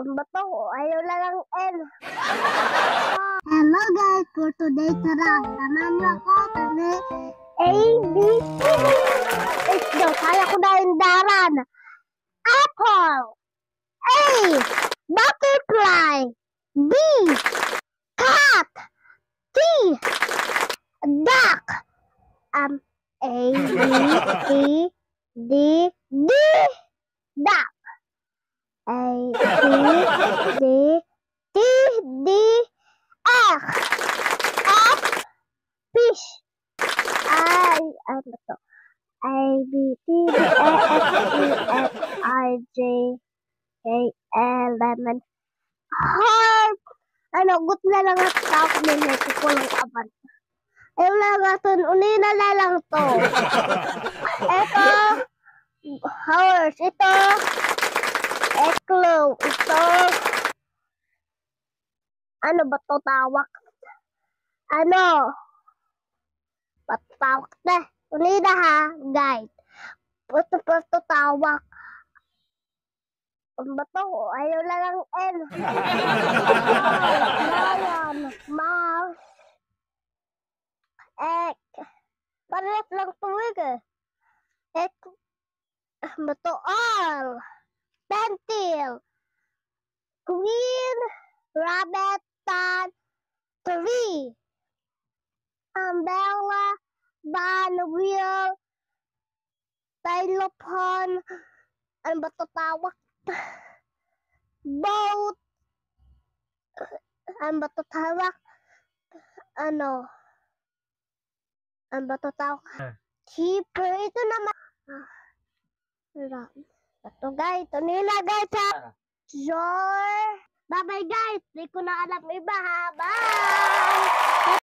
Ang bato, ayaw lang ang L. Hello guys, for today tara, samahan niyo ako kami A, B, C. Let's go. Kaya ko na yung daran. Apple. A. Butterfly. B. Cat. C. Duck. Um, A, B, C, D, D. Duck. A, B, C, D, D, F. F. Fish. I, ano to? A, B, C, D, E, F, G, H, I, J, K, L, M, N, Heart. Ano, gut na lang at ako minute ko lang aban. Ayaw lang aton, unina na lang to. Ito, horse. Ito, eklo. Ito, ano ba to tawag? Ano? Patawak na. Uli na ha, guide. Puto puto tawak. Ang bato, ayaw lang ang N. Lion, mouse, egg. Parehas lang tuwig eh. Egg, ang bato, all. Pentil, queen, rabbit, tan, tree. Umbrella, van, wheel, xylophone, ano ba ito tawag? Boat, ano ba ito tawag? Ano? Ano ba ito tawag? Keeper, ito naman. Wala. Ito guys, ito nila guys ha. Bye-bye guys! Hindi ko na alam iba ha! Bye!